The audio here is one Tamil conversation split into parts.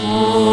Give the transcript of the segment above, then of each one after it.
Oh.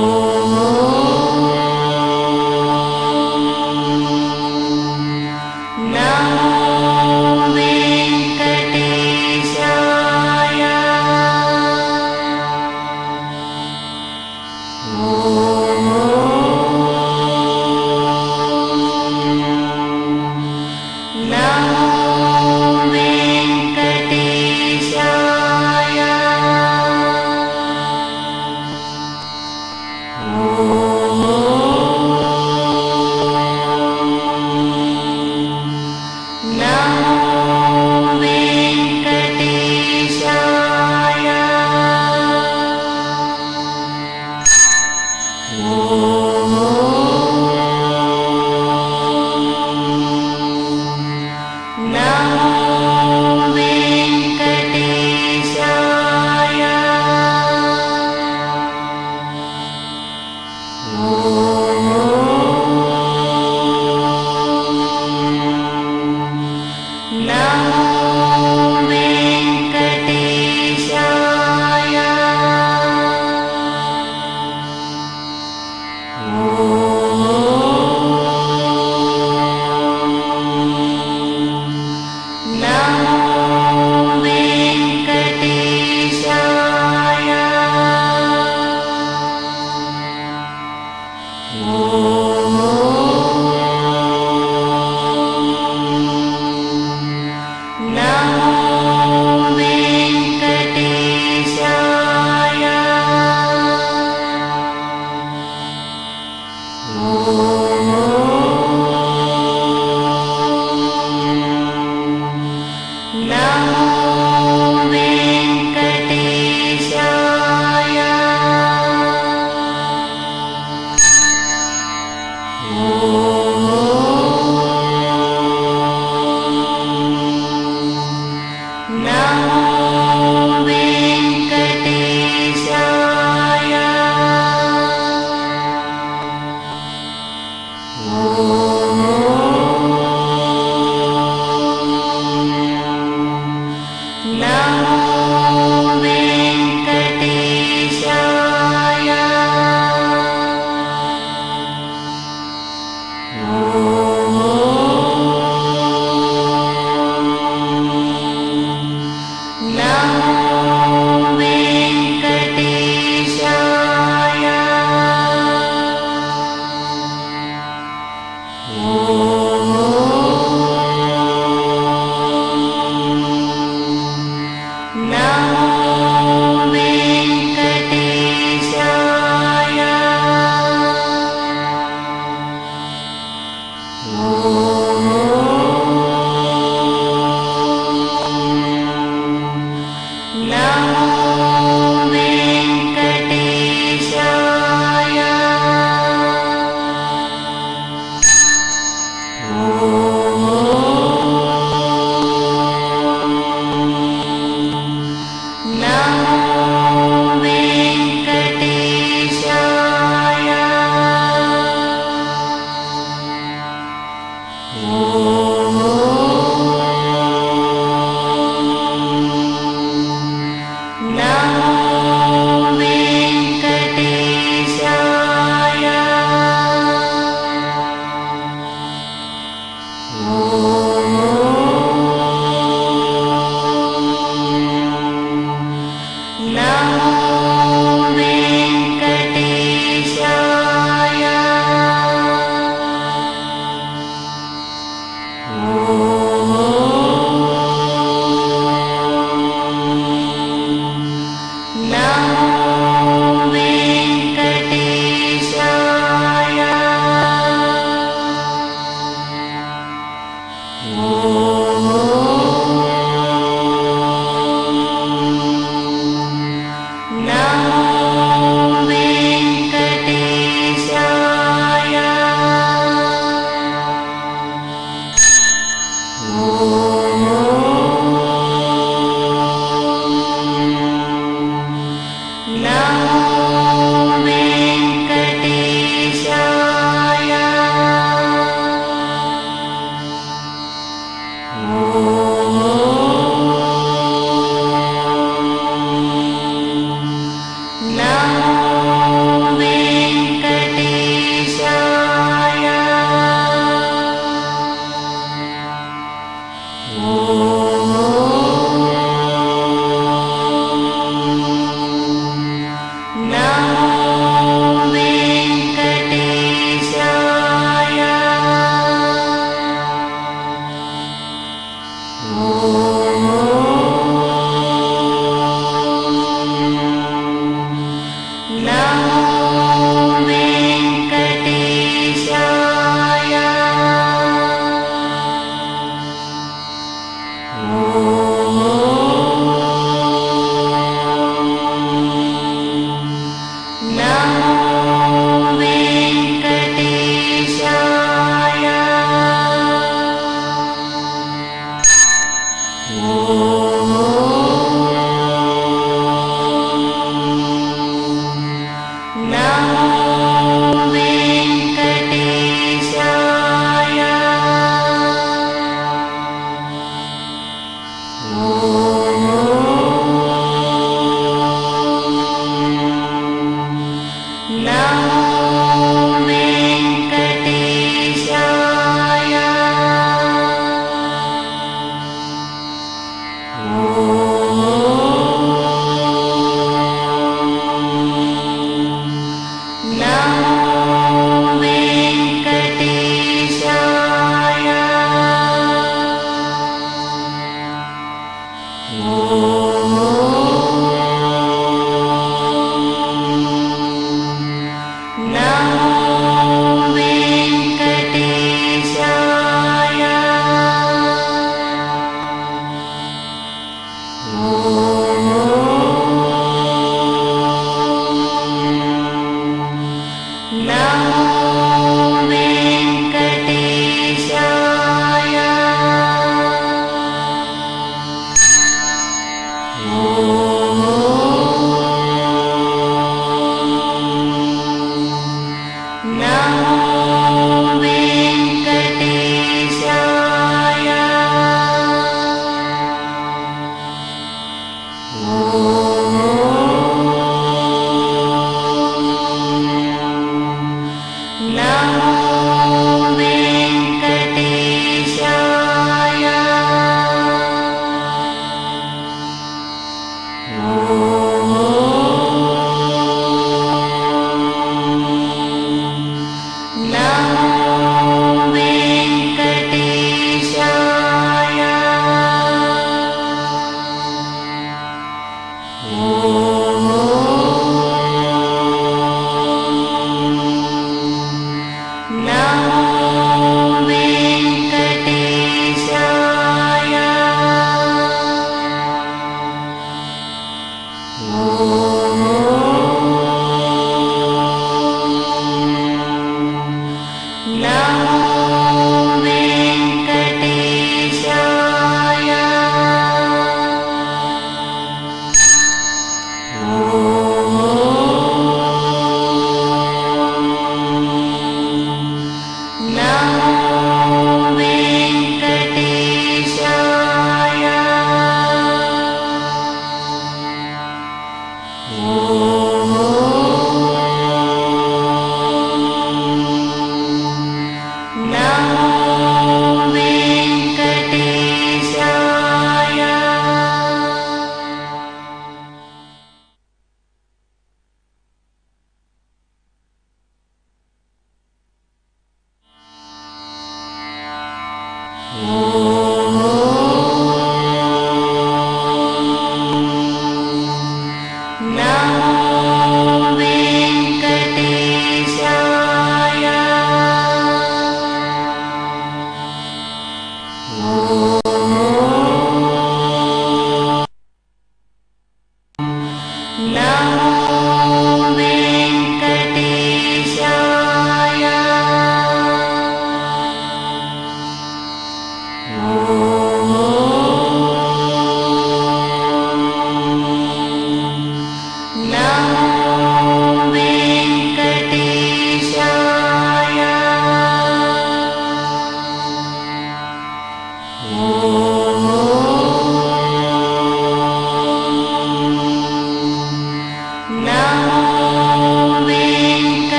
Oh. someone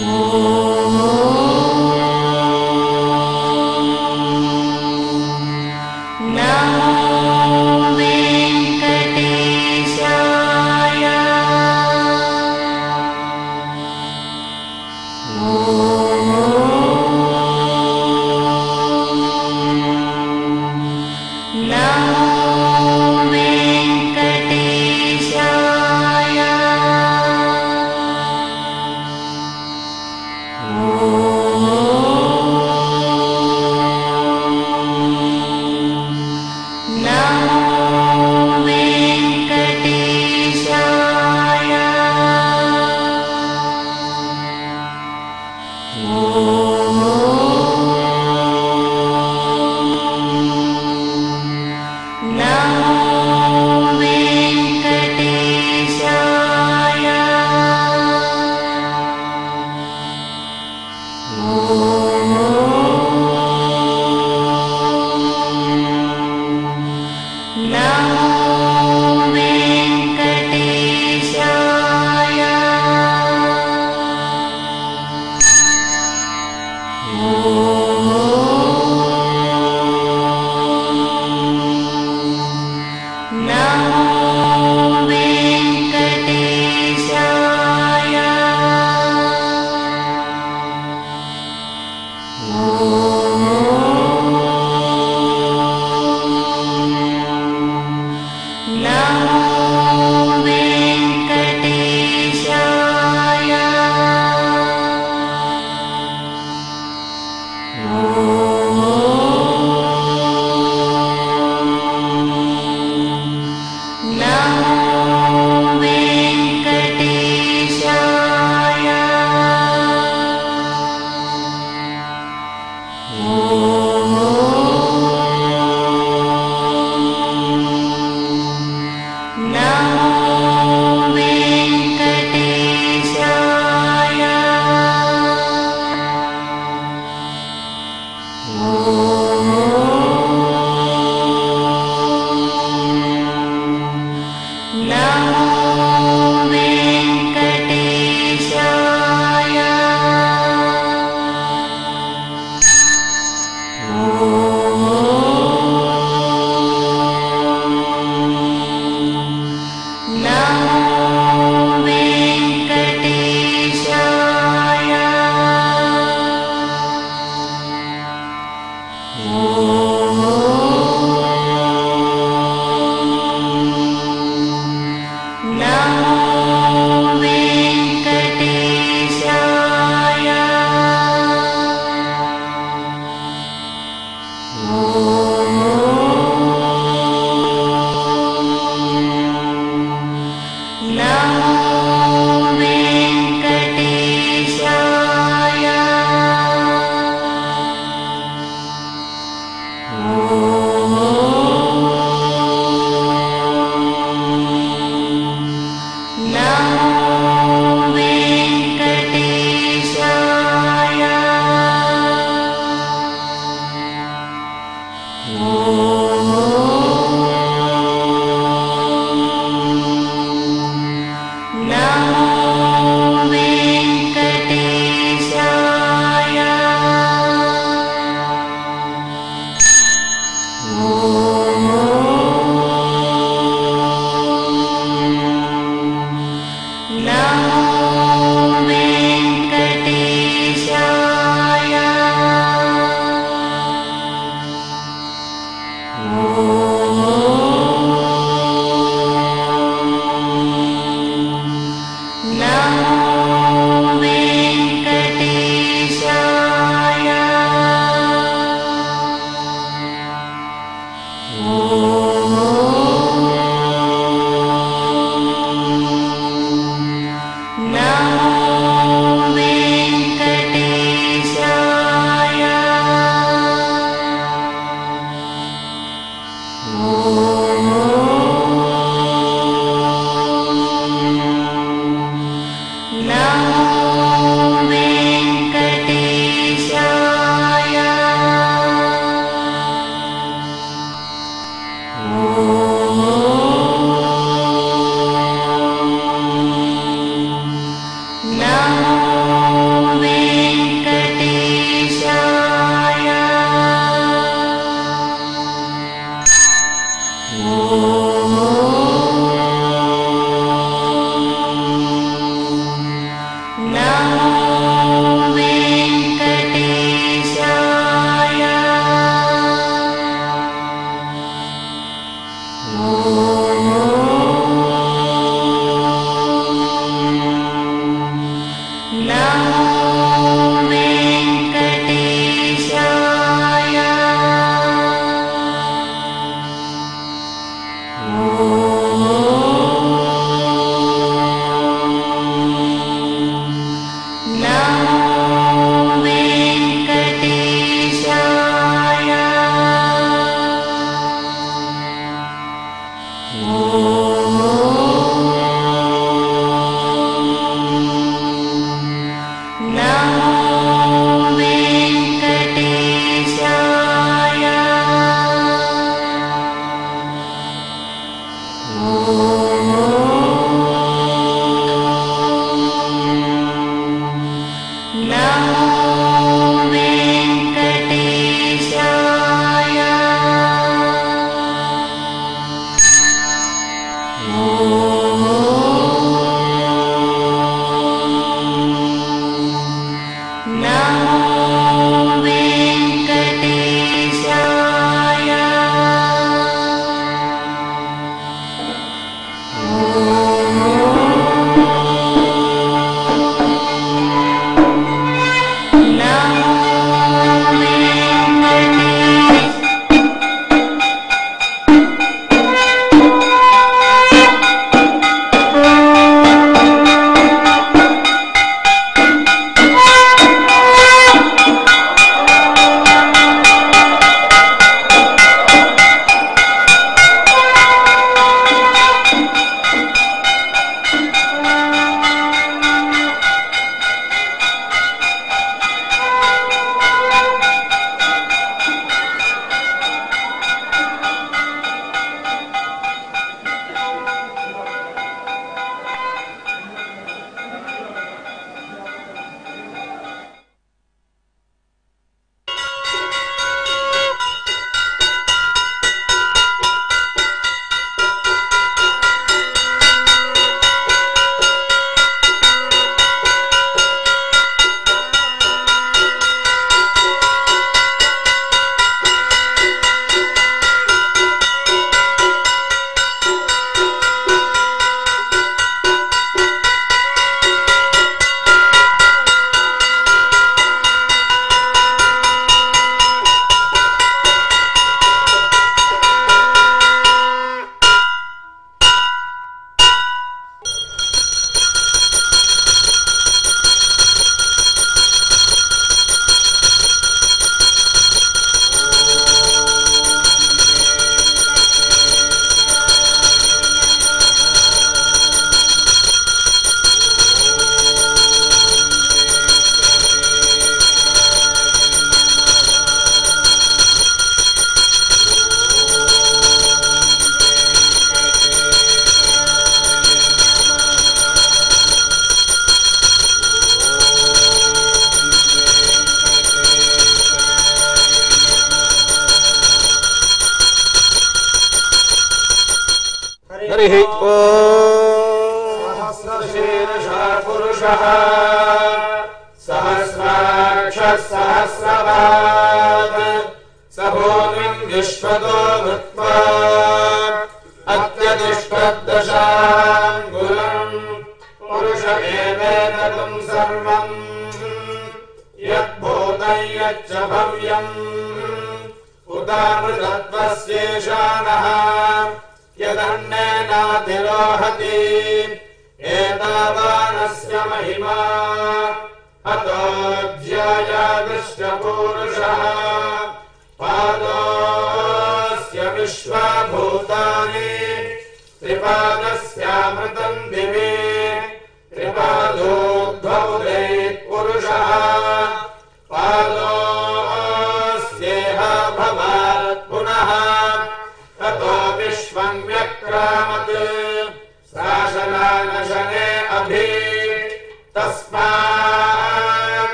Oh.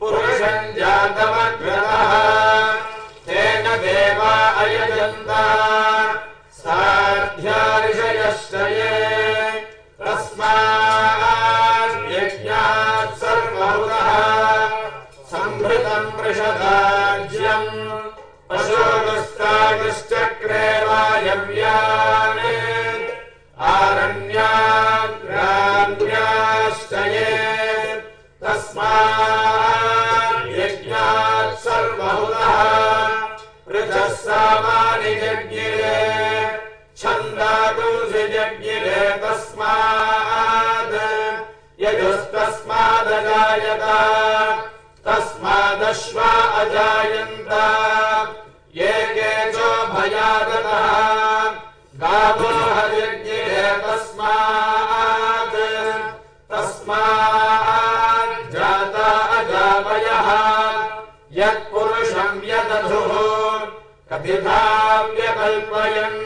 पुरुषम् जातमग्रतः तेन देवा अयजन्त। साध्यार्षयश्च ये तस्माद्यज्ञात् सर्वहुतः सम्भृतम् पृषदाज्यम् पशोगस्तागश्चक्रे वायव्यान् तस्माद्यज्ञात् सर्वहुतः ऋजः सामानि जज्ञिरे छन्दागुंसि जज्ञिरे तस्माद् यजुस्तस्मादजायत तस्मादश्वा अजायन्त ये केचो भयागतः गावो हजज्ञिरे तस्मात् तस्मात् जाता अजावयः यत्पुरुषम् यदधुः कथिताम् व्यकल्पयन्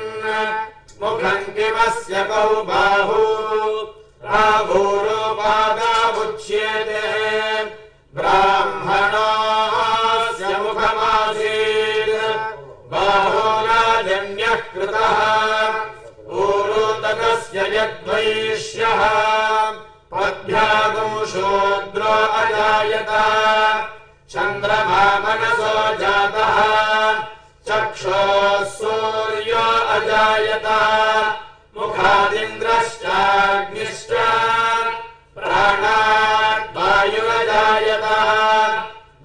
मुखम् किमस्य कौ बाहू? राभूरोपादामुच्यते ब्राह्मणोऽस्य मुखमासीत् बाहोराजन्यः कृतः पूरोदकस्य यद्वैष्यः पद्भ्यागो शूद्रो अजायत। चन्द्रमा मनसो जातः। चक्षोः सूर्यो अजायत। मुखादिन्द्रश्चाग्निश्च। प्राणात् वायुरजायत।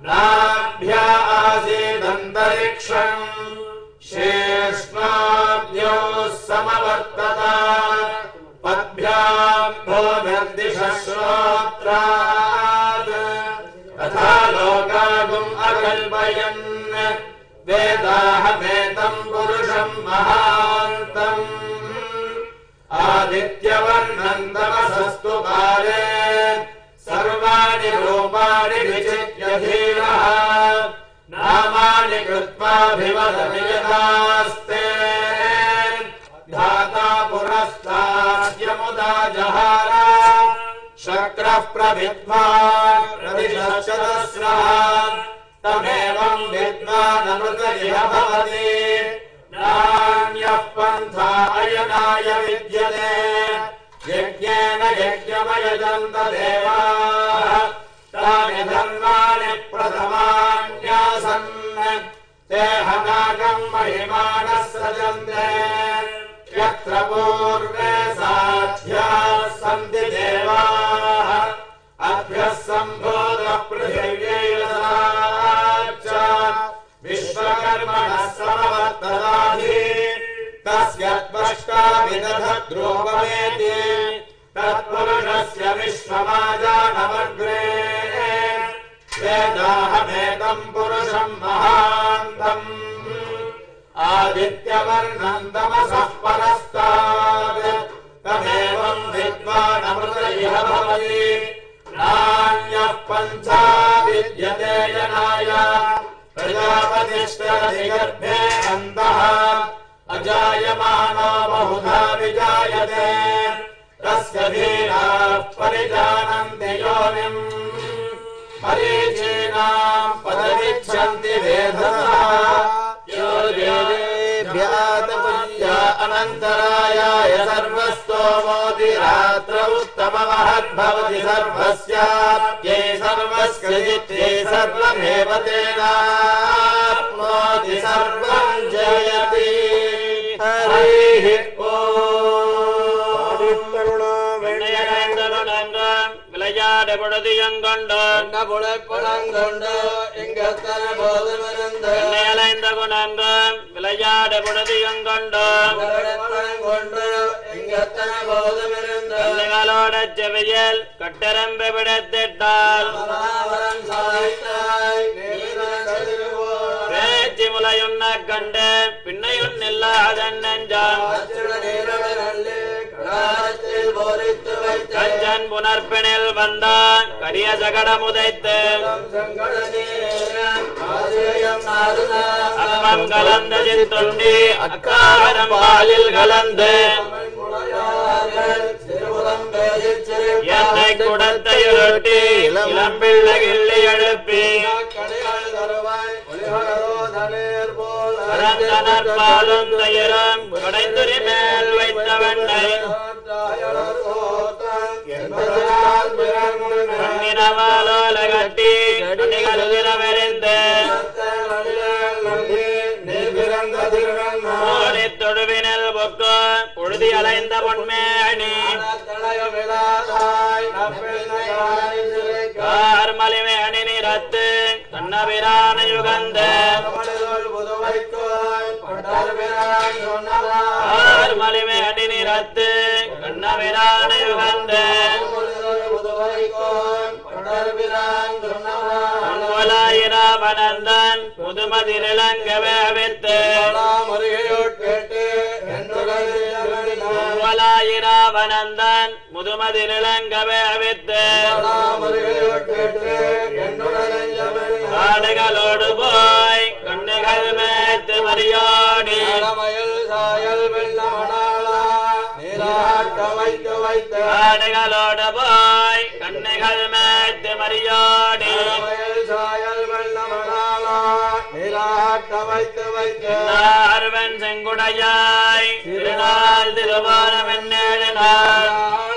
नाभ्या आसीदन्तरिक्षम्। शेष्णाभ्योः समवर्तत पद्भ्याम् भोभिर्दिशश्रोत्रात् तथा लोकागुम् अकल्पयन्। वेदाहमेतम् पुरुषम् महान्तम्। आदित्यवर्णन्दमसस्तु काले सर्वाणि रूपाणि विचित्य धीरः नामानि कृत्वाभिवदमियतास्ते धाता पुरस्ताद्यमुदा जहार। शक्रः प्रविद्वा प्रतिशतस्रः तमेवम् विद्वानमृत इह भवति नान्यः पन्था अयनाय विद्यते। यज्ञेन यज्ञमयजन्त देवाः तानि ते हनागम् महिमानः सजन्ते। यत्र पूर्वे साध्याः सन्ति देवाः। अभ्यः सम्भोगः पृथिव्यैरसाच्च विश्वकर्मणः समवर्तदाधि तस्य त्वष्टा विदधद्रोपमेति। तत्पुरुषस्य विश्वमाजानमग्रे। वेदाहमेतम् पुरुषम् महान्तम्। आदित्यवर्णम् तमसः परस्तात् तमेवम् विद्वानमृत इह भवति नान्यः पन्था विद्यते जनाय। प्रजापतिष्ठरति गर्भे अन्तः अजायमानो बहुधा विजायते। तस्य धीराः परिजानन्ति योनिम्। मरीचीनाम् पदमिच्छन्ति वेधसः अनन्तरायाय सर्वस्तोमोति रात्र उत्तममहद्भवति सर्वस्याप्यै सर्वस्कृजित्यै सर्वमेव तेनाप्नोति सर्वम् जयति हरिः விளையாட பொழுது எங்கொண்டு புழைப்பணங்கொண்டு எங்கத்தன போதுமிருந்து அலைந்த குணங்கு விளையாட பொழுது எங்கொண்டு புழைப்பணங்கொண்டு எங்கத்தன கண்ணுகளோட செவியல் கட்டரம்பு பிடித்திட்டால் பேச்சு முலையுண்ண கண்டு பின்னையுன் இல்லாதன் நெஞ்சான். கஞ்சன் புனர்பிணில் வந்தான். கரிய சகடம் உதைத்து. அப்பம் கலந்த சித்துண்டி அக்காரம் பாலில் கலந்து. என்னை குடத்தையுருட்டி இளம்பிள்ளை எழுப்பி. பரந்தனர் பாலும் தயிரும் கடைந்துரி மேல் வைத்த கண்ணினவாலோல கட்டி கண்ணிகள் திறவெறிந்து ஓடி தொழுவினல் பொக்கு புழுதி அலைந்த பொன்மேணி கார்மலிமை அணி நிறத்து கண்ணபிரான யுகந்த மலிமேடி நிறத்து கண்ணபிரான யுகந்த பொன்வலாயிராவனந்தன் முதுமதிரிளங்கவே அவித்து. பொன்வலாயிராவனந்தன் முதுமதிரிளங்கவே அவித்து. காடுகளோடு போய் கண்ணுகள் மேத்து மரியாடி. காடுகளோடு போய் கண்ணுகள் மேத்து செங்குடையாய் திருநாள் திருவாரம் என்னேழு நாள் கரையங்களத்தரியுமாக்கி வைத்தார் ஆர்வன் செங்குடையாய் திருநாள் திருவாரம் என்னேழு நாள்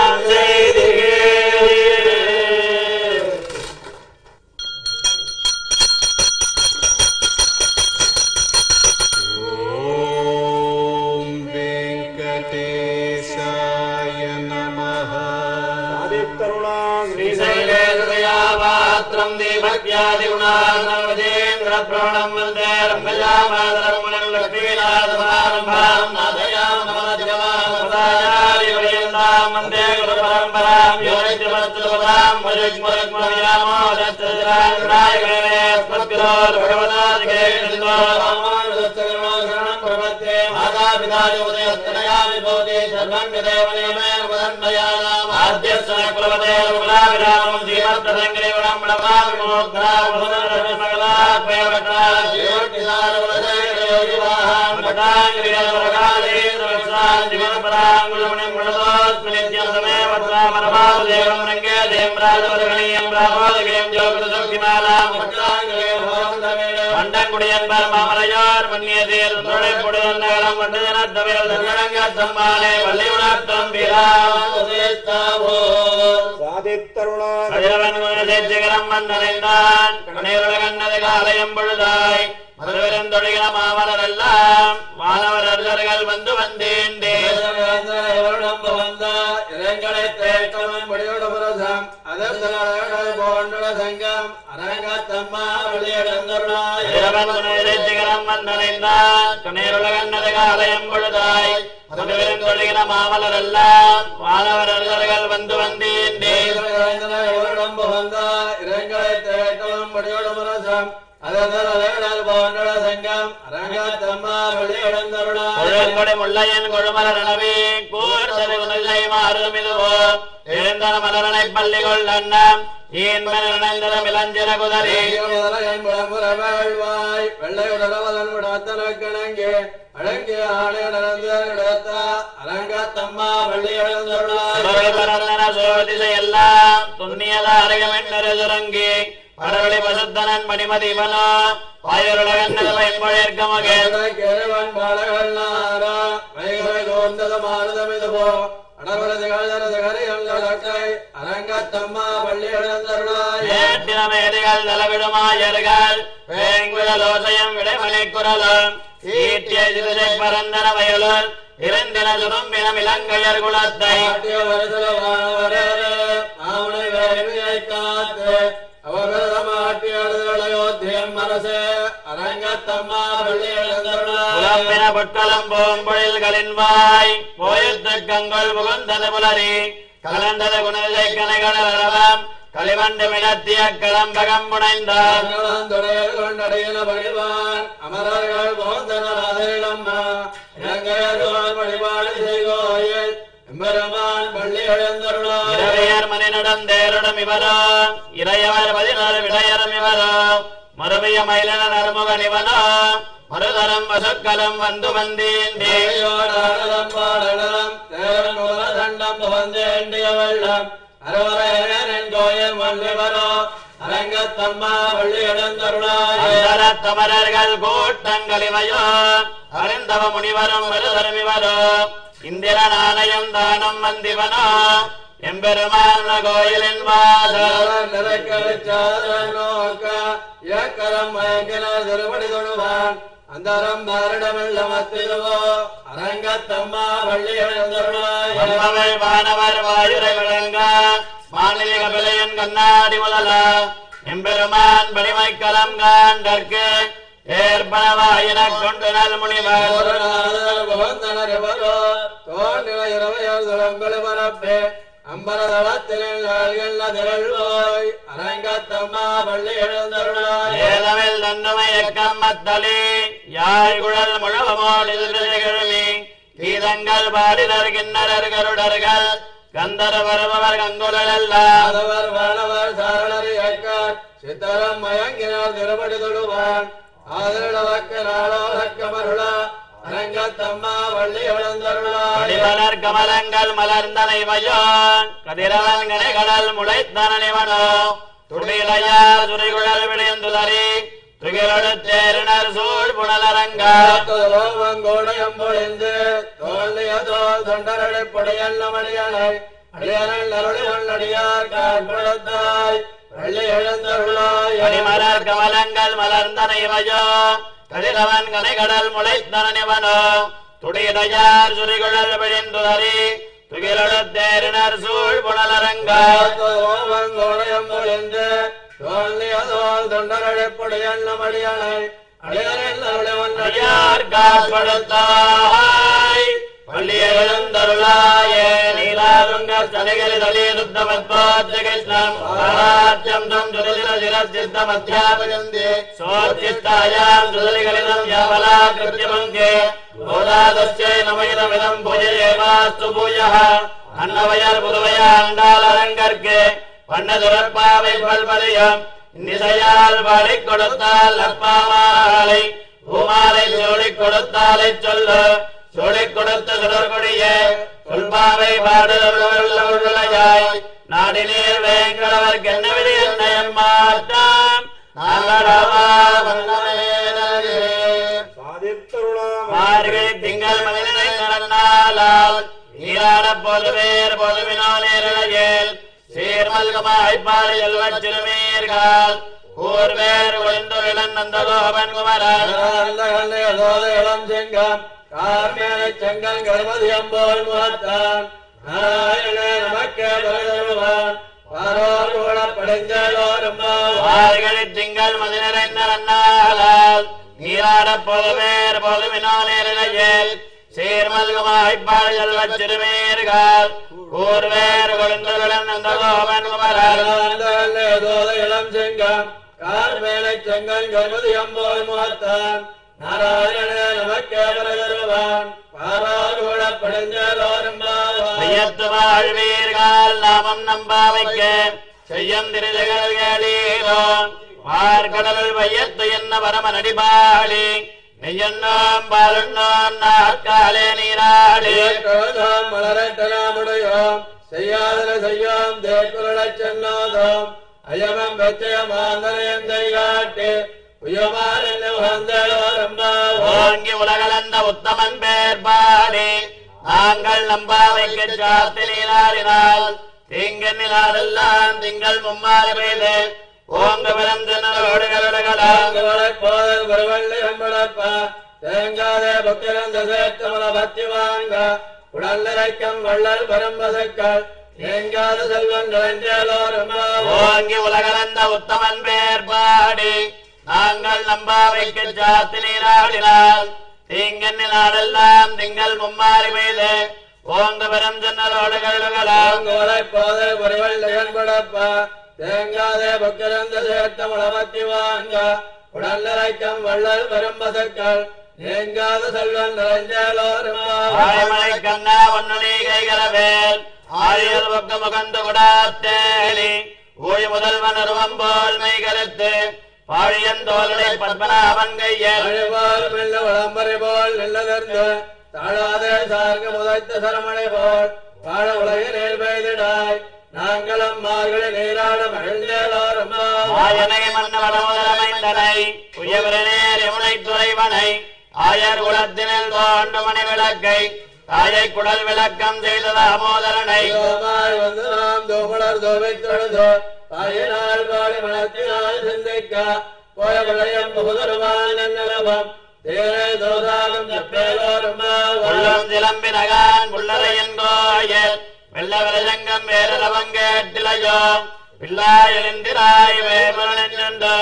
ेन्द्रप्राणम् वन्दे रम्भयामादरमणम् लक्ष्मीनाथमारम्भाम् नाथयाम् नमजमादायवयन्ताम् वन्दे गुरुपरम्पराम् योनिजमस्तुताम् भजग्मलक्ष्मयामोदस्तराय भगवता विधायोदयस्तनया विभोगे सर्वम् विदेवनेमेन मुदन्मयानामाद्यस्वनकुलवदेवकुलाभिरामम् जीवप्रसङ्ग्रीवणम् ङ्गेन्द्राजवरणीयम् रामोदगीयम् रामोदगीयम् ज्योतिषक्तिमालाम् भक्ताङ्गेभोन्दमेन வண்டங்குடியன்பர் மாமரையார் மன்னியதேர் நுழைப்புடையந்தகலம் வண்டஜன தமிழ் தங்கடங்க தம்பாலே வள்ளியுணாத்தம் விழாவோ சாதித்தருணம் வந்தனைந்தான் கணேருலகன்னது காலையம் பொழுதாய். எல்லாம் மாணவர் அருளர்கள் வந்து எல்லாம் மாணவர் அருளர்கள் வந்து கொழுமலர் எனவே கூர்த்தது குணலை மாறுமிதுவோ எழுந்தன மலரனை பள்ளி கொள்ளண்ணம் மலர்ந்தனம் இளஞ்சிற குதறி. அடங்கிய ஆணைய நடந்த அரங்கத்தம்மா பரந்தன சோதிசை எல்லாம் துண்ணியத அருகமென்னரு சுரங்கி. படவழி பசுத்தனன் மணிமதிவனோ வாயுருலகன்னது பயன்பொழிற்க மகன் கேரவன் பாலகள்னாரா வைகரை தோர்ந்தது மாறுதமிதுபோ அரங்கத்தம்மா பள்ளி எழுந்தருளாய் ஏற்றின மேதைகள் நலவிடுமாயர்கள் வேங்குழலோசையம் விடைமணி குரலும் ஈட்டிய சிறுசை பரந்தன வயலுள் இருந்தின சுரும்பினம் இலங்கையர் குலத்தை. வேலையை காத்து அவர்கள் மாட்டியாடுதலையோத்தியம் மனசே. அரங்கத்தம்மா பள்ளி எழுந்தருளாய் புறம்பின பொற்களம் பூம்பொழில்களின் வாய் போயத்து கங்கொள் புகுந்தது புலரி. கலந்தது குணலை கனைகளம் களிமண்டு மினத்திய களம்பகம் புனைந்தார். பணிவான் அமரர்கள் போந்தனராதரிடம்மா இலங்கையர் வழிபாடு செய்வோயில் எம்பெருமான் பள்ளி எழுந்தருளாய் இரவையர் மணி நடந்தேருடம் இவரோ. இறையவர் பதினாறு விடையரும் இவரோ. மறுமைய மயிலன நறுமுகன் இவனோ. மறுதரம் வசுக்கலம் வந்து வந்தீண்டே தேயோடாடலம் பாடலம் தேவன் தண்டம் புகந்தேண்டிய வெள்ளம். அரவரையன் கோயில் மல்லிவரோ அரங்கத்தம்மா பள்ளி எழுந்தருளாய். அந்தர தமரர்கள் கூட்டங்கள் இவையோ. அருந்தவ முனிவரும் மறுதரும் இவரோ. இந்திரன் ஆலயம் தானம் வந்திவனோ எம்பெருமான கோயிலின் மயங்கின திருப்படி தொழுவான். அந்தரம் பாரிடமெல்ல மத்திடுவோ அரங்கத்தம்மா வன்பவள் வானவர் வாயுரை விளங்க மாநில கபிலையன் கண்ணாடி முதல. எம்பெருமான் பணிமைக்கலம் காண்டற்கு ஏற்பனவாயின கொண்டு நல் முனிவர். அரங்கத்தம்மா பள்ளி எழுந்தருளாய். ஏதமில் தன்னுமை எக்கம்மத்தளி யாழ் குழல் முழவமோடு திகழுமி கீதங்கள் பாடினர் கிண்ணறர் கருடர்கள். கந்தர வருபவர் கங்குலர் எல்லாம். சாரணர் சித்தரம் மயங்கினார் திருப்படி தொழுவான். கமலங்கள் மலர்ந்தனைவையோ கதிரவன் கனைகடல் முளைத்தனவனோ துடிலையார் துறைகுழல் விளைந்துதறி துகிலொடு தேரினர் சூழ் புனலரங்கா. கோடையம் பொழிந்து தோல்லியதோ தொண்டரடை படையல்ல மணியனை அடியனல் அருளி உள்ளடியார் காட்படுத்தாய் அடிமலர் கமலங்கள் மலர்ந்தனைவையோ கதிரவன் கனைகடல் முளைத்தனவனோ துடிலையார் சுரிகுழல் விழிந்துதறி துகிலொடு தேரினர் சூழ் புனலரங்கா. கோடையம் பொழிந்து அடியனல் அருளி அடியார் காட்படுத்தாய் பள்ளியெழுந்தருளாய நீலாதுங்க சனகரி தலி யாவலா கிருத்தியமங்கே கோதாதஸ்யை நமைதமிதம் பூஜயேவாஸ்து பூயः அன்னவயர் புதுவைய பண்ணதுரப்பாவை பல்பதியம் நிசையால் வழி கொடுத்தால் அப்பாமாலை பூமாலை சோழிக் கொடுத்தாலை சொல்லு. சோழிக் கொடுத்த சுடர்கொடிய சொல்பாவை பாடுதலாய் நாடினீர் வேங்கடவர் கென்னவிடி என்னையம் மாற்றாம் திங்கள் மகிழ்நிலை நடந்தாலால் நீராட பொதுவேர் பொதுவினோ நேரலையில் சீர்மல்கமாய் பாலியல் வச்சிருமீர்கள் கூர்வேர் ஒளிந்துரிடன் நந்தகோபன் குமரன். இளம் செங்கம் கார்மேனை செங்கல் கணபதியம் போல் முகத்தான். நாராயண நமக்கே பலதருவான் பாரோர் கூட படைஞ்சலோரும் மார்கழி திங்கள் மதிநிறை நடந்தாலால் நீராட பொதுவேர் பொதுவினோ நேரலையில் சீர்மல்கமாய் பாலியல் வச்சிருமீர்கள் கூர்வேர் ஒளிந்துரிடன் நந்தகோபன் குமரன் இளம் செங்கம். கார்மேனை செங்கல் கணபதியம் போல் முகத்தான். நாராயண நமக்கே பலதருவான் பாரோர் கூட படைஞ்சலோரும் ஐயத்து வாழ்வீர்கள் நாமம் நம்பாவைக்க செய்யம் திருஜகள் கேளீரோ மார்கடல் வையத்து என்ன பரம நடிபாளி நெய்யண்ணாம் பாலுண்ணாம் நாட்காலே நீராளி. கழுதாம் மலரட்டனாமுடையோம் செய்யாதன செய்யோம் தேக்குரளச் சென்னோதோம் அயமம் வெச்சயமாந்தனையந்தை காட்டு ஓங்கி உலகளந்த உத்தமன் பேர் பாடி நாங்கள் நம்பாவைக்கு சாத்து நீராடினால் தீங்கன்னிலாரெல்லாம் திங்கள் மும்மாறு பெய்து. ஓங்க பிறந்து நலோடுகளோடுகளாம் போதல் குருவள்ளி அம்பளப்பா தேங்காதே புத்திரந்த சேர்த்தமல பத்தி வாங்க. உடல்நிறைக்கம் வள்ளல் பரம்பசக்கள் தேங்காத செல்வன் ஓங்கி உலகளந்த உத்தமன் பேர் பாடி நாங்கள் நம்பாவைக்கு சாத்து நீராடினால் தீங்கன்னி நாடெல்லாம் திங்கள் மும்மாறி பெய்து ஓங்க பெரும் ஜன்னலோடு கழுகலாம் போதை பொறிவள் பயன்படப்ப தேங்காதே பக்கிரந்த சேர்த்த முளமத்தி வாங்க உடல்லரைக்கம் வள்ளல் பெரும்பதற்கள் நீங்காத செல்வன் நிறைஞ்சலோருமா ஆயமலை கண்ணா கைகரவேல் முகந்து முதல்வன் அருவம் போல் மெய் கருத்து பாழியந்தோலை பத்மநாபன் கையல் அழிவால் மெல்ல விளம்பரை போல் நில்லதர்ந்து தாழாதே சார்க முதைத்த சரமணை போல் வாழ உலகினில் பெய்திடாய். நாங்களும் மார்கழி நீராட மகிழ்ந்தேலோருமா? ஆயனை மன்னவடமுதலமைந்தனை உயவரனேர் யமுனை துறைவனை ஆயர் குலத்தினில் தோண்டு மணி விளக்கை தாயை குடல் விளக்கம் செய்த தாமோதரனை தோமலர் தோவை தொழுதோ பாயினால் பாடி மனத்தினால் சிந்திக்க போய விளையம் புகுதருவான் நிலவம் தேரை தோதாகம் செப்பேலோருமா உள்ளம் சிலம்பினகான் புள்ளரையன் கோயில் வெள்ள விரஜங்கம் வேரலவங்கேட்டிலையோ பிள்ளாயெழுந்திராய் வேமரனென்று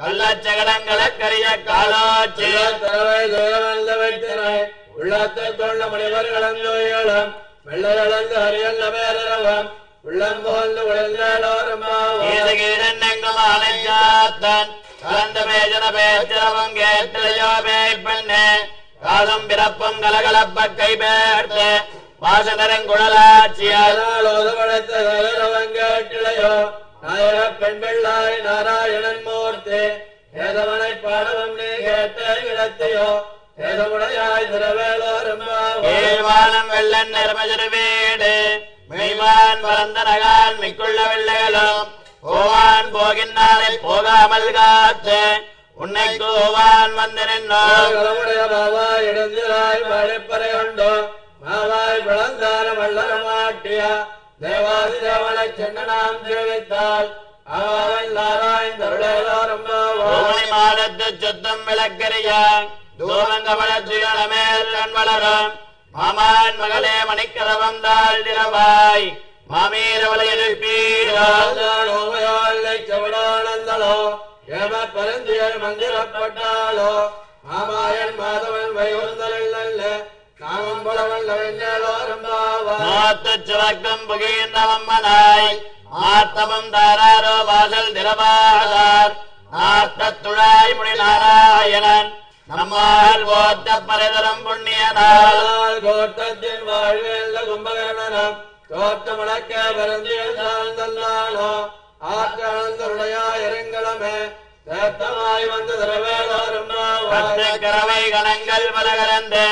கள்ளச்சகடங்களக்கரிய காலோச்சி தரவை தூரமல்ல வைத்தினை உள்ளத்தை கொண்ட முனிவர் கலந்தோயிலும் வெள்ளரளந்து அரியல்ல பேரவம் உள்ளம் போந்து உழந்தோருமா கீதகீதெங்கும் ஆனைச்சாத்தன் கலந்த பேஜன பேச்சரவம் கேட்டிலையோ பேய்ப்பெண்ணே. காலம் பிறப்பும் கலகலப்ப கை பேர்த்து வாசனரங்குழலாட்சியால் ஓதவழைத்தவங்கேட்டிலையோ நாயக பெண் பிள்ளாய் நாராயணன் மூர்த்தி. ஏதவனை பாடவும் நீ கேட்ட இடத்தையோ. ஏதமுடையாய் திரவேலோருமா வெள்ளன் நிறமஜரு வீடு. மெய்மான் பரந்த நகால் மிக்குள்ள வெள்ளைகளும். ஓவான் போகின்றானை போகாமல் காத்து. உன்னை கோவான் வந்து நின்றோடைய களமுடைய இடந்திராய் மழைப்பறை உண்டோ மாவாய் பிளந்தார வள்ளல மாட்டிய தேவாதி தேவனை சென்னனாம் தெரிவித்தால் அவன் நாராயண் ஓமணி மாடத்து சுத்தம் விளக்கறியா தூரங்கமலத்துயரமேல் கண் வளரும் மாமான் மகளே மணிக்கரவம் தாழ் திரவாய் மாமீரவளை எழுப்பீரோ செவடானந்தளோ ஏம பரந்தியர் மந்திரப்பட்டாலோ மாமாயன் மாதவன் வைகுந்தல் நாமம் பலவன் புகின்றவம்மனாய் ஆத்தமம் தாராரோ வாசல் திரவாதார் ஆத்தத்துழாய் முடி நாராயணன் நம்மால் போத்த பரதரம் புண்ணியனால் ஆனால் கோட்டத்தின் வாழ்வேல்ல கும்பகர்ணனம். தோற்றமுடக்க பரந்தியல் சார்ந்தல்லானோ ஆற்றந்தருடையா இறங்களமே தேத்தமாய் வந்து திரவேலோரம்பாவாய் கரவை கணங்கள் பலகரந்து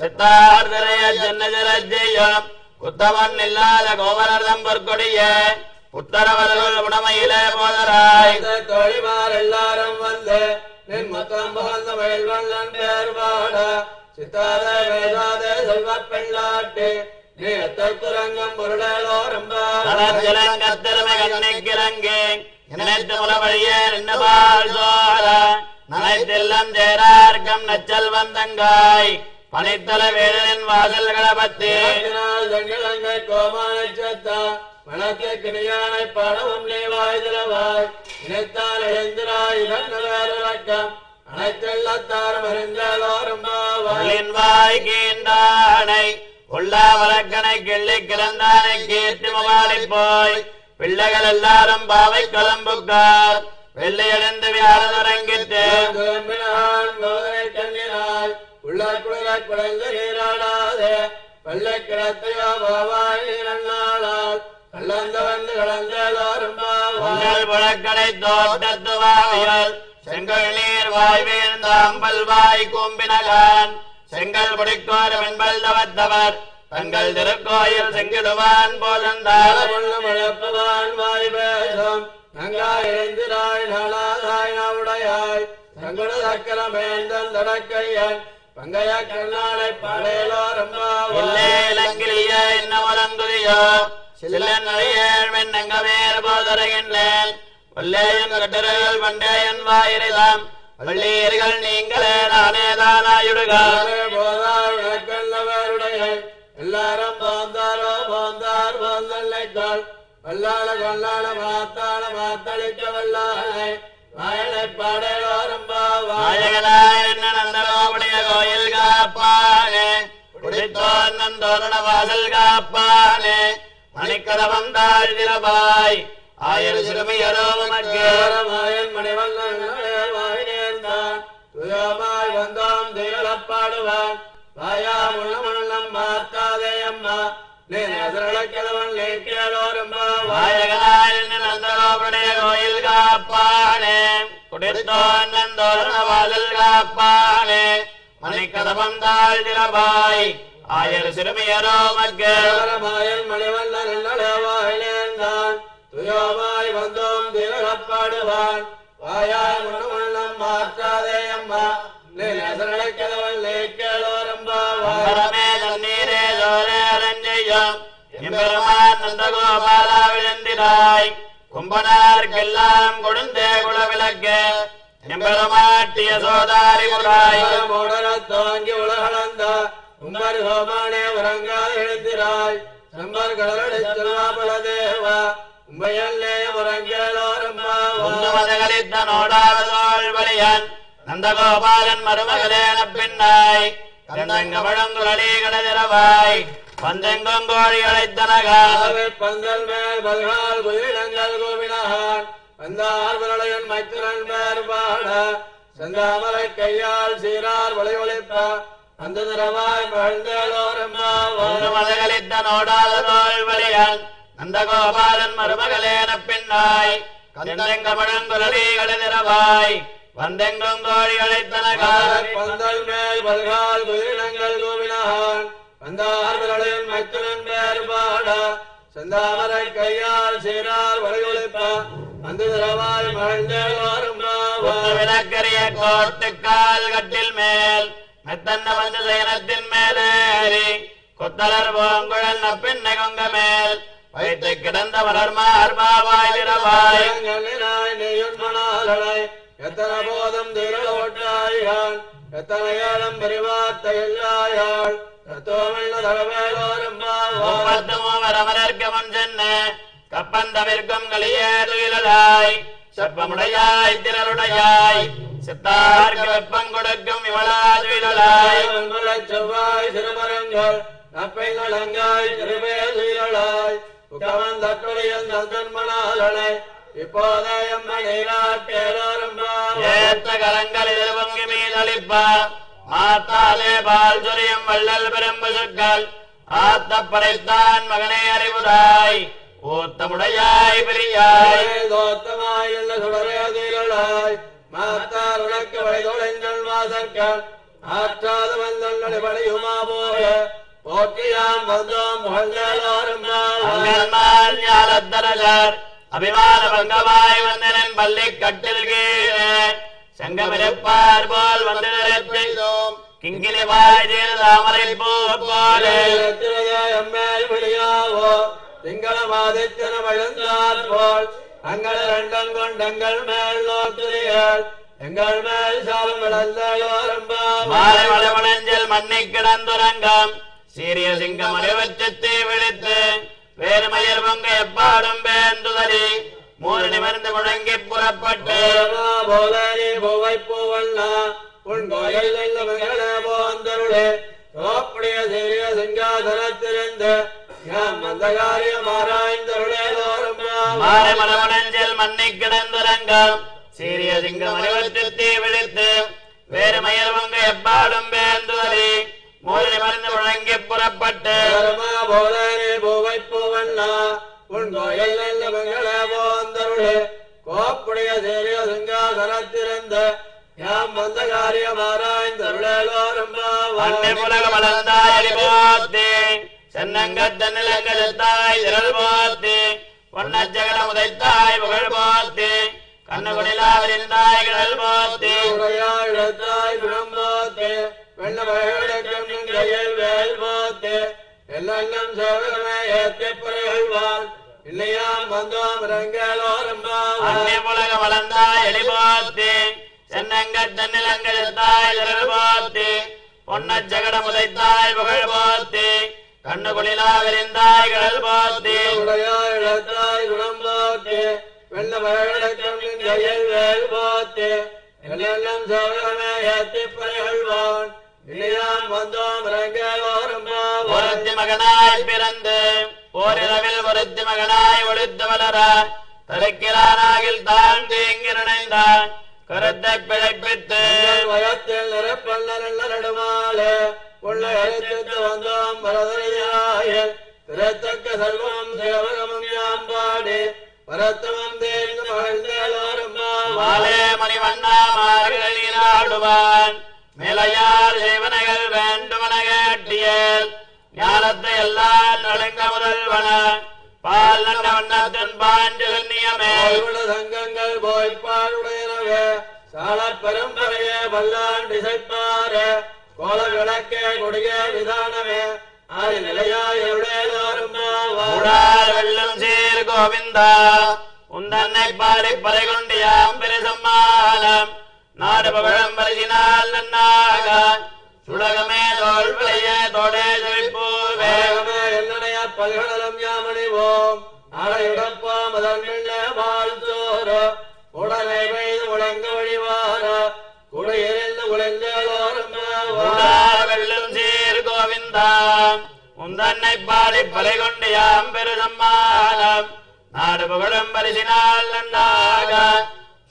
சித்தார்தரைய ஜன்ன ஜலஜெயம் குத்தவன் இல்லாத கோவரதம் பொற்கொடிய புத்தரவர்கள் உடமையிலே போதராய். தோழிமார் எல்லாரும் வந்து நின் முத்தம் புகழ்ந்த மயில்வண்ணன் பேர் பாட சித்தாத வேதாத செல்வ பெண்ணாட்டி நீ எத்தை துரங்கம் பொருளோரம்பாவாய் தனத்திலங்கத்திறமை கண்ணிக்கிறங்கே நினைத்து முலவழியே நின்றுபாள் சோழ நனைத்தெல்லாம் சேரார்க்கம் நச்சல் வந்தங்காய் பனித்தல வேடனின் வாசல்களை பத்தி தங்கிழங்கை மனத்தை கிணியானை படவும் நீவாய் திரவாய் இதன் வேறக்கம் அனைத்தெல்லாத்தாரும் அறிந்தலோரம்பாவாய் உள்ளின் வாய் கீண்டானை உள்ளா வழக்கனை கிள்ளி கிடந்தானை கீர்த்தி முகாடி போய். பிள்ளைகள் எல்லாரும் பாவை கலம்புக்கார். வெள்ளையடைந்து வியாழரங்கிட்டு உள்ளார் குளிராய் குழந்தை நீராடாதே. வெள்ளை கிடத்தையோ பாவாய் நன்னாளால். கல்லந்த வந்து கலந்தலோரும் உங்கள் புழக்கடை தோட்டத்து வாவியல் செங்கல் நீர் வாய் வீழ்ந்த அம்பல் வாய் கூம்பினகான். செங்கல் புடிக்கோர் வெண்பல் தவத்தவர். தங்கள் திருக்கோயில் செங்கிடுவான் போதந்தார் மழப்பவான் வாய் பேசும் நங்காய் நாளாதாய் நாவுடையாய். தங்குட சக்கரமேந்தன் தடக்கையன். பங்கைய கண்ணாலை பாடேலோரும் உள்ளே இலங்கிலிய இன்னமலங்குதியோ கட்டுரைகள் வண்டேயன் வாயிரிதாம் வள்ளீர்கள் நீங்களே நானே தானாயுடுகா எல்லாரும் பாந்தாரோ பாந்தார் பாந்தல்லைத்தாள் வல்லாள கொல்லாள மாத்தாள மாத்தளிக்க வல்லாளை. வாயனைப் பாடலோரம்பாவாய் நாயகனாய் நின்ற நந்தகோபுடைய கோயில் காப்பானே. குடித்தோன் நந்தோரண வாசல் காப்பானே. மணிக்கதவம் தாழ்திரபாய் ஆயிரம் சிறுமியரோ உமக்கு கேவலமாயன் மணிவண்ணன் துயமாய் வந்தோம் திகழப்பாடுவான் வாயா முள்ள முள்ளம் மாத்தாதே அம்மா. நீ நசரளக்கிழவன் நீ கேளோரம்பாவாய் நாயகனாய் கோயில் காப்பானே. குடித்தோன் நந்தோரண வாசல் காப்பானே. ஆயிரம் சிறுமியரோ கேவலமாயன் மணிவண்ணன் துயமாய் வந்தோம் திகழப்பாடுவான். வாயா முள்ள முள்ளம் மாற்றாதே அம்மா. விழுந்திராய் கும்பனார்க்கெல்லாம் கொடுந்தே குலவிளக்கு. எம்பெருமாட்டிய சோதாரி மூடரத் தாங்கி உலகளந்த. உம்பர் சோமானே உறங்காத எழுந்திராய். சம்பர் கடலடை செல்வாபல தேவா உறங்கேளோரம்பாவாய் மதகளித்த நோடாவதோள் வழியன் நந்தகோபாலன் மருமகளேன பின்னாய் கந்தங்க பழங்குழலி கடதிரவாய். பந்தெங்கும் கோழி அழைத்தனகா பந்தல் மேல் பல்கால் குயிலங்கள் கோவினான். வந்தார் விரலையன் மைத்திரன் பேர் பாட செந்தாமரை கையால் சீரார் ஒளி ஒளிப்ப அந்த திரவாய் ஒன்று மழ்ந்தேளோரம்பாவாய் மதகளித்த நோடாததோள் வழியன் நந்தகோபாலன் மருமகளேன பின்னாய். கந்தெங்க பழங்குழலி கடதிரவாய் வந்தெங்கும் கோழி அழைத்தனகால் பந்தல் மேல் பல்கால் குயிலினங்கள் கோவினான். வந்தார் விரலின் மைத்துனன் பேர் பாட. செந்தாமரை கையால் சீரார் வளையொழிப்ப அந்த திரவாய் மறைந்தேவாரும் குத்து விளக்கரிய கோட்டுக்கால் கட்டில் மேல். மெத்தன்ன வந்து சயனத்தின் மேலேறி கொத்தலர் பூங்குழல் நப்பின்னை கொங்க மேல். வைத்து கிடந்த திரவாய் நெய்யுன் மணாலனை எத்தனை போதும் திரள ஒட்டாயான் எத்தனை ஏழம் பரிவார்த்த எல்லாயாள் கப்பந்தவிற்கும் களியே துயிலாய் செப்பமுடையாய் திரளுடையாய். சித்தார்க்கு வெப்பம் கொடுக்கும் இவளா துயிலாய் செவ்வாய் சிறுமரங்கள் நப்பைகள் அங்காய் திருவேலாய் உகவன் தற்கொலையன் தன்மனாலனை இப்போதே எம்ம நீராட்டேரோரும் ஏத்த கரங்கள் எதிர்வங்கி மீதளிப்ப. மாத்தாலே பால் சொரியும் வள்ளல் பெரும்பு சொற்கள். ஆத்த படைத்தான் மகனே அறிவுராய் ஊத்தமுடையாய் பிரியாய். தோத்தமாய் இல்ல சுடரே மாத்தார் உனக்கு வழிதொலைங்கள் வாசற்கள் ஆற்றாத வந்தங்கள் படையுமா போல போக்கியாம் வந்தோம் ஞாலத்தரசர் அபிமான பங்கமாய் வந்தனன் பள்ளி கட்டில் சங்கமிருப்பார் போல் வந்து நிறுத்தினோம் கிங்கிலி வாய் தாமரை போலே. எம்மேல் விழியாவோ திங்கள மாதித்தன வழுந்தார் போல். அங்கள் ரெண்டம் கொண்டங்கள் மேல் நோக்குறீர்கள் எங்கள் மேல் சாலம் மாலை விளந்தோரம் வளவளஞ்சல் மண்ணி கிடந்துரங்கம் சீரிய சிங்கம் அறிவச்சத்தை விழித்து வேறு மயர் பொங்க எப்பாடும் பேந்துதறி மூணு நிமிர்ந்து முழங்கி புறப்பட்டு பூவை உன் கோயில் மகளே போந்தருளே. சிங்காதனத்திலிருந்து மாலை மலவளஞ்சல் மண்ணி கிடந்துரங்கம் சீரிய சிங்கம் அறிவச்சத்தை விழித்து வேறு மயர் பொங்க எப்பாடும் பேந்துதறி மூணு நிமிர்ந்து முழங்கி புறப்பட்டு பூவை பூவண்ணா உன் கோயில் போந்தருளே கோப்புடைய சீரிய சிங்காதனத்திலிருந்து யாம் செத்தாய் திரள் போத்தி பொன்னச்சகல உதைத்தாய் புகழ் போத்தி கண்ணுகுடிலா விரிந்தாய் கடல் போத்தி உடையாழத்தாய் குணம்போத்தே வெண்ண மகளுக்கும் கையில் வேல் போத்தே எல்லாம் சோழமே ஏற்றி புரைகள்வான் இல்லையாம் வந்தோம் ரங்களோரம் அன்னை புலக வளர்ந்தாய் போத்தி சென்னங்கத்தன்னிலங்க செத்தாய் திரள் போத்தி பொன்னச்சகட உதைத்தாய் புகழ் போத்தி கண்ணுகுடிலா விரிந்தாய் கடல் போத்தி உடையாழத்தாய் குணம்போத்தே வெள்ள மழக்கம் கையில் வேல் போத்து எல்லாம் சோழமே ஏத்தி பரிகள்வான் இனியாம் வந்தோம் ஒருத்தி மகனாய் பிறந்து ஓரிரவில் ஒருத்தி மகனாய் ஒளித்து வளர தருக்கிறானாகில் தான் தீங்கி நினைந்தான் கருத்தை பிழைப்பித்து வயத்தில் நிறப்பல்ல நல்ல நடுமாலே. உள்ள அழைத்து வந்தோம் பரதரையாயில் பிறத்தக்க செல்வம் சேவகமும் யாம்பாடி. பரத்தமம் தேர்ந்து மகிழ்ந்தோரும் மாலே மணிவண்ணா மார்களினாடுவான் மேலையார் செய்வனைகள் வேண்டுமன கேட்டியல். ஞானத்தை எல்லாம் நடுங்க முதல்வன. பால் நல்ல வண்ணத்தின் பாண்டுகள் நியமே. உள்ள சங்கங்கள் போய்ப்பாடுடையனவே. சால பரம்பரையே வல்லாண்டு இசைப்பாரே கோல விளக்கே கொடிய விதானமே ஆதி நிலையாய் எவிடேதோரும் உடார் வெள்ளம் சீர் கோவிந்தா உந்தன்னை பாடி பறை கொண்டியாம் பெருசம்மாலம் நாடு பகழம் பரிசினால் நன்னாக சுடகமே தோல் விளைய தோடே ஜெயிப்பூவே வேகமே என்னடைய பல்கடலம் யாமணிவோம். அடையுடப்பா மதன்மில்ல வாழ்த்தோரோ உடலை பெய்து முழங்க வழிவார. உடார் வெள்ளம் சீர் கோவிந்தா உந்தன்னை பாடி பறை கொண்டியாம் பெருசம்மாலம் நாடு புகழும் பரிசினால் நன்னாக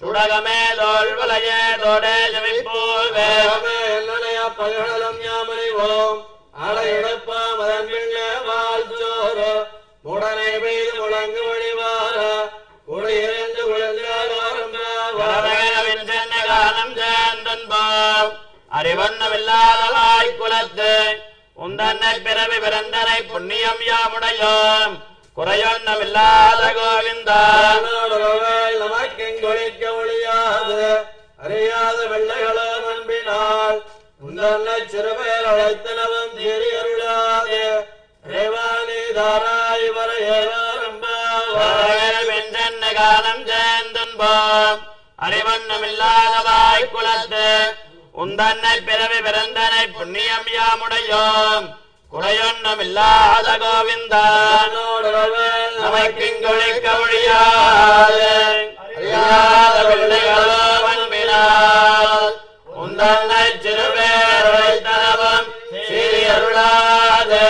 சுடகமே தோல் விளைய தோடே ஜெயிப்பூவே வேகமே என்னடைய பல்கடலம் யாமணிவோம் அடையுடப்பா மதன்மில்ல வாழ்த்தோரோ உடலை பெய்து முழங்க வழிவார அறிவண்ணமில்லாதவாய் குலத்து உந்தன்னை பிறவி பிறந்தனை புண்ணியம் யாமுடையோம். குறையொன்னமில்லாத கோவிந்தா. நமக்கெங்கொழிக்க ஒழியாது. அறியாத வெள்ளைகளோ நம்பினால். உந்தன்னை சிறுபேர் அழைத்தனவும் திரி அருளாது. ரேவாணி தாராய் வர கரமகனவின் சென்னை காலம் சேர்ந்தன்போம் அறிவண்ணமில்லாதவாய் குலத்து உந்தன்னை பிறவி பிறந்தனை புண்ணியம் யாமுடையோம். குறையொன்னமில்லாத இல்லாத நாடொருவேள் நமக்கிங்கொழிக்க ஒழியாது அறியாத பிள்ளைகளோ உந்தன்னை சிறுபேரை தரவம் சீரியருளாது.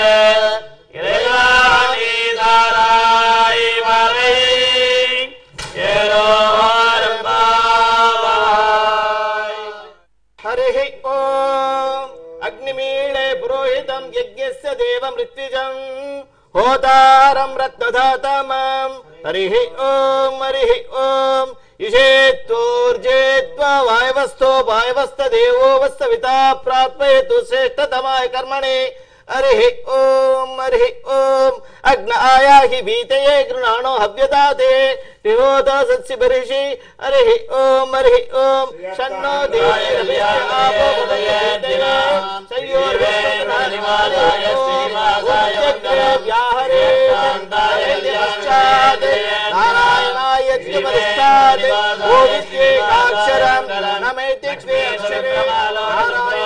यज्ञस्य देवमृत्युजम्। होतारं रत्नधातमम्। हरिः ॐ हरिः ॐ इषेत्तूर्जेत्वा वायवस्थो वायवस्थदेवो वस्तविता प्राप्येतु श्रेष्ठतमाय कर्मणि। हरिः ॐ हरिः ॐ। अग्न आया आयाहि भीतये गृणाणो हव्यदाते। विहोद सत्सि बर्हिषि हरिः ॐ। हरिः ॐ शन्नो नारायणाय नमेति नारायणाय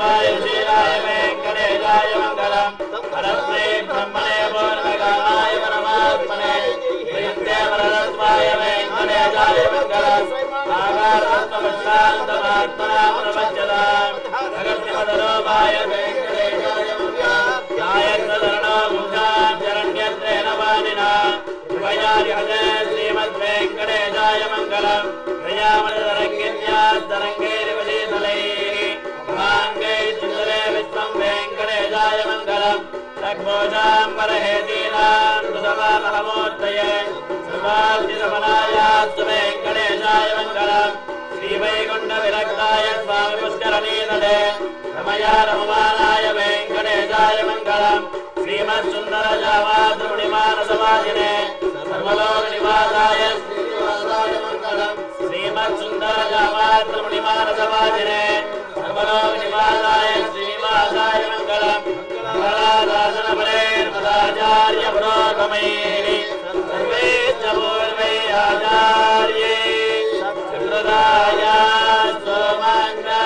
சாதம் மோகனாய ஸ்ரீ வெங்கடேசாய மங்களம். நித்யாய நிரவத்யாய சத்யானந்தஜிதாத்மனே சர்வாந்தராத்மனே ஸ்ரீமத் வெங்கடேசாய மங்களம். சதா சர்வவிதே தர்மஜக்ரயே தர்மஜேதினே பிரபாய ஸ்ரீராய வெங்கடேசாய மங்களம். பரஸ்மை பிரம்மணே य वेङ्कटेशाय मङ्गलम् श्रीवैगुण्डविरक्ताय स्वामिपुष्करीनयाय वेङ्कटेशाय मङ्गलम् श्रीवैकुण्ठविरक्ताय स्वामिपुष्करणीनदे रमयारमुमानाय वेङ्कटेशाय मङ्गलम् श्रीमत्सुन्दरीमानसमाधिने सर्वलोकनिवासाय श्रीनिवासाय ुण्डाजामानसमाजिने नमो निवासाय श्रीनिवासाय मङ्गलम् मङ्गलादासनबले मदाचार्य पुरोगमैः सर्वे च पूर्वे आचार्ये सुप्रदाया सोमाङ्गा